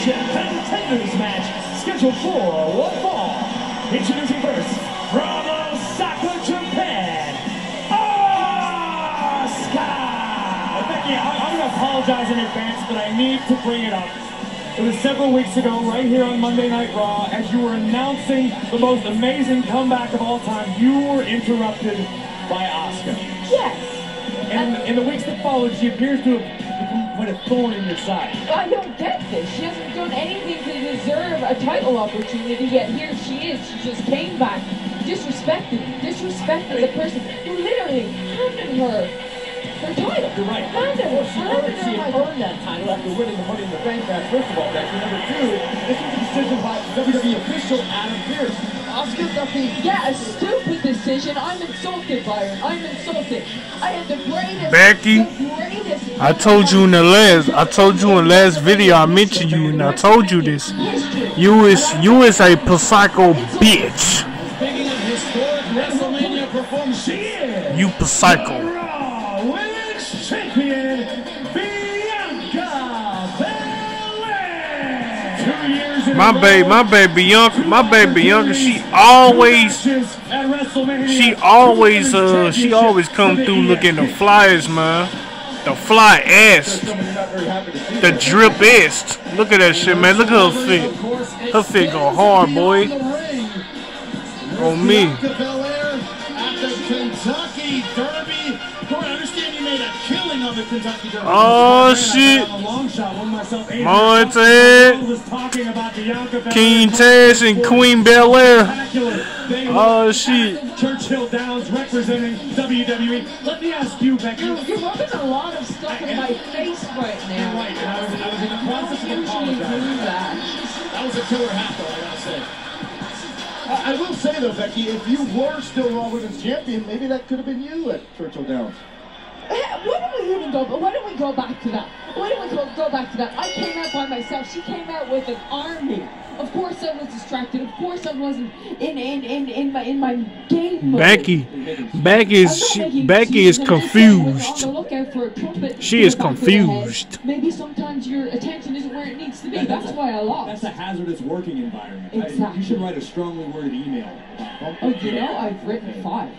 Championship Contenders match scheduled for one fall. Introducing first from Osaka, Japan, Asuka! Becky, I, I'm going to apologize in advance, but I need to bring it up. It was several weeks ago, right here on Monday Night Raw, as you were announcing the most amazing comeback of all time, you were interrupted by Asuka. Yes. And in the weeks that followed, she appears to have quite a thorn in your side. I don't get this. She hasn't done anything to deserve a title opportunity, yet here she is. She just came back, disrespected, disrespected the person who literally handed her her title. You're right. Handed her, She earned, she her had my earned that title after winning the Money in the Bank match, first of all, Becky. Number two, this was a decision by WWE official Adam Pearce. Asuka nothing. Yeah, a stupid decision. I'm insulted, Byron. I'm insulted. I had the greatest. Becky, the greatest I told you in the last, I told you in the last video, I mentioned you, and I told you this. You is, you is a psycho bitch. Speaking of historic WrestleMania performance, she is You psycho. My baby, my baby Bianca, my baby Bianca, she always, she always, uh, she always come through looking the flyers, man. The fly ass, the drip ass. Look at that shit, man. Look at her fit. Her fit go hard, boy. On me. Kentucky Derby. About shit! Belair. King Taz, and Queen Belair. Oh shit. Churchill Downs representing WWE. Let me ask you, Becky. You're, you're rubbing a lot of stuff in my face right now. Right, I was, I was in the process of apologizing. that. That was a killer hat, though, I gotta say. I, will say though, Becky, if you were still Raw Women's Champion, maybe that could have been you at Churchill Downs. Eh, we even go? Why don't we go back to that? Why don't we go, go back to that? I came out by myself. She came out with an army. Of course, I was distracted. Of course, I wasn't in in in in my in my game mode. Becky, Becky is, not she, Becky is excuses. I'm just saying we're confused. On the lookout for trumpet She is the back of the head. confused. Maybe sometimes your attention isn't where it needs to be. That's why I That's a hazardous working environment. I- you should write a strongly worded email. Oh, you know, I've written five.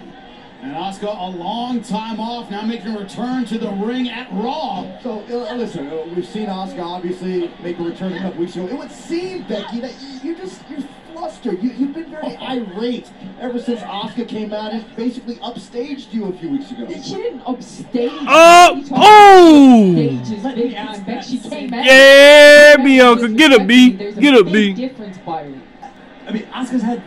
And Asuka, a long time off, now making a return to the ring at Raw. So uh, listen, uh, we've seen Asuka obviously make a return a couple weeks ago. It would seem, Becky, that you, you just you're flustered. You, you've been very irate ever since Asuka came out and basically upstaged you a few weeks ago. She didn't upstage. Oh, me. oh. Stages, Let me ask that She came out. Yeah, Bianca, get a B, There's get a big B. difference, Byron. I mean, Asuka's had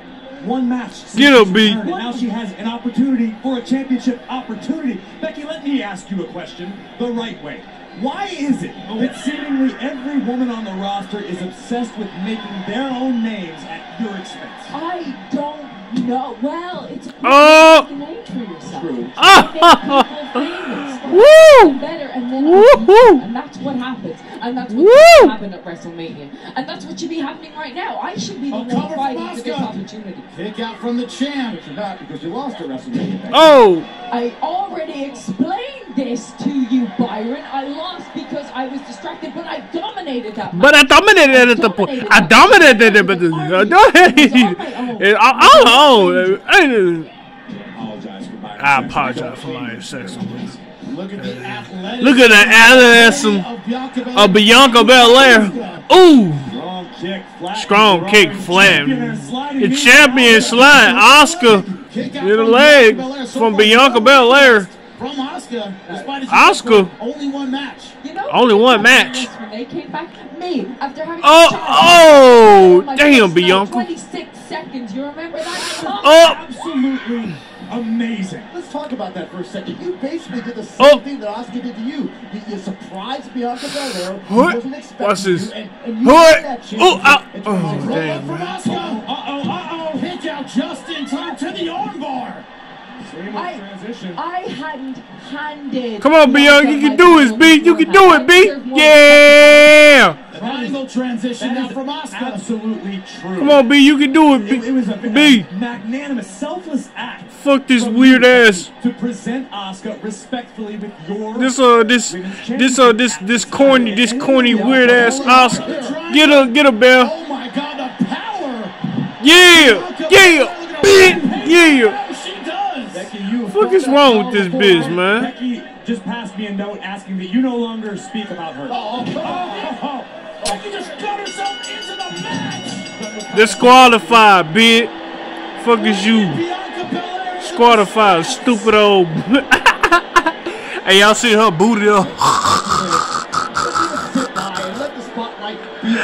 one match. since Get a she's B. And now she has an opportunity for a championship opportunity. Becky, let me ask you a question the right way. Why is it that seemingly every woman on the roster is obsessed with making their own names at your expense? I don't know. Well, it's a Oh. making a name for yourself. True. Ah. Make people famous. Woo. Better, and then Woo-hoo. and that's what happens, and that's what Woo. should happen at WrestleMania, and that's what should be happening right now. I should be the A one cover from fighting for this opportunity. Kick out from the champ. You're not because you lost at WrestleMania. Oh, I already explained this to you, Byron. I lost because I was distracted, but I dominated that. but I dominated it at the point. I dominated it, but I dominated. I, I don't. I, Apologize for my I apologize for my sex. Look at the athletic. Look at the athleticism of Bianca Belair. of Bianca Belair. Ooh, Strong kick, flat. strong kick, flat. Champion and sliding The champion slide, Asuka Kick out in the leg Bianca Belair. So from Bianca Belair. contest From Asuka, despite his Asuka. record, only one match. You know, Only one match. When they came back, me after having Oh, shot oh, oh damn, Bianca. 26 seconds. You remember that? Oh, Absolutely amazing. Let's talk about that for a second. You basically did the same Oh. thing that Asuka did to you. You, you surprised Bianca Belair. Who wasn't expecting What's this? you, and, and you What? that chance Oh, to- ah. ow. it's Oh, fine. Roll damn. up from Asuka. Uh-oh, uh-oh. Kick out just in time to the armbar. Seamless I- transition. I hadn't handed. come on, Bianca, you can do it, B. You can do it, B. Yeah. Triangle Beautiful transition That now is from Asuka. absolutely true. Come on, B, you can do it. B. It, it was a, B. a magnanimous, selfless act. Fuck this weird ass. To present Asuka respectfully with your This uh this this uh this this corny this corny weird ass Asuka. Get a get her bell. Oh my God, the power! Yeah yeah bitch yeah. Oh, she does. Becky, you Fuck is wrong with this bitch, man? Becky just passed me a note asking that you no longer speak about her. Oh, oh, oh. Disqualified, bitch. Fuck is you? Disqualified, stupid old. hey, y'all see her booty up? Sit by and let the spotlight be on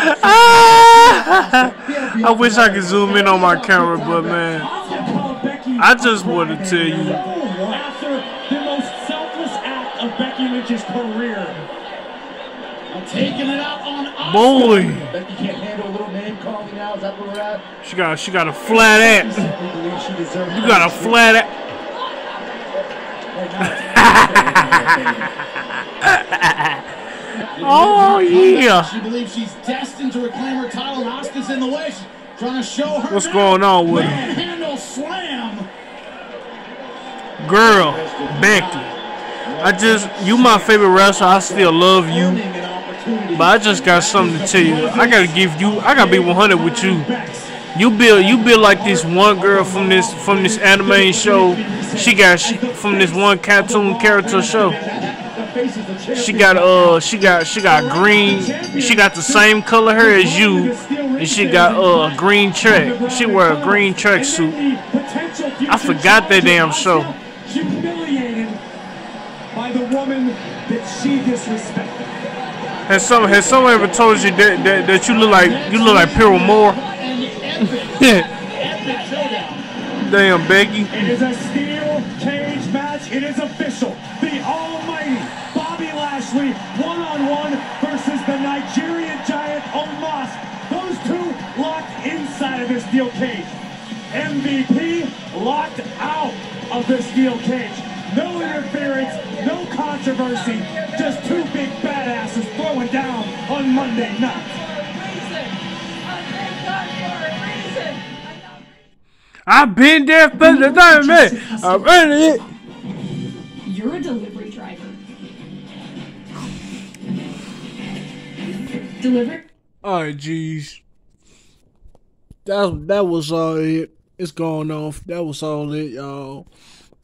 I wish I could zoom in on my camera, but man, Asuka called Becky I just want to tell you. After the most selfless act of Becky Lynch's career. Taking it out on boy, name calling now. Is that where we're at? she got she got a flat ass. We believe she deserves You got a flat ass. Oh yeah. She believes she's destined to reclaim her title, and Asuka's in the way. She's trying to show her. What's now. going on with her? Manhandle slam. Girl, Becky. I just you my favorite wrestler. I still love you. But I just got something to tell you. I gotta give you. I gotta be 100 with you. You build. You build like this one girl from this from this anime show. She got sh- from this one cartoon character show. She got uh. She got she got green. She got the same color hair as you, and she got uh a green track. She wear a green tracksuit. I forgot that damn show. Has some has someone ever told you that, that, that you look like you look like Pyrrha Moore? And the epic, epic showdown. Damn Becky. It is a steel cage match. It is official. The almighty Bobby Lashley one-on-one versus the Nigerian giant Omos. Those two locked inside of this steel cage. MVP locked out of this steel cage. No interference, no controversy. Just two big badasses throwing down on Monday night. I've been there for the time, man. I'm ready. You're a delivery driver. Deliver? Alright, jeez. That that was all it. It's going off. That was all it, y'all.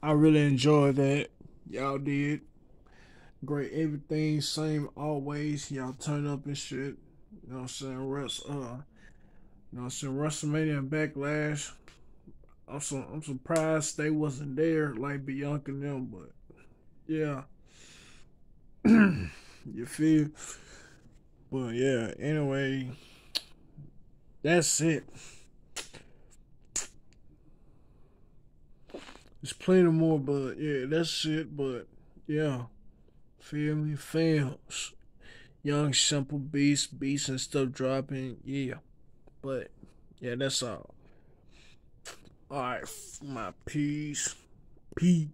I really enjoyed that. Y'all did. Great everything, same always. Y'all turn up and shit. You know what I'm saying? Rest uh you know what I'm saying WrestleMania and Backlash. I'm so I'm surprised they wasn't there like Bianca and them, but yeah. you feel? But yeah, anyway, that's it. There's plenty more, but yeah, that's it. But yeah, feel me, fans. Young simple beats, beats and stuff dropping. Yeah, but yeah, that's all. All right, my peace, peace.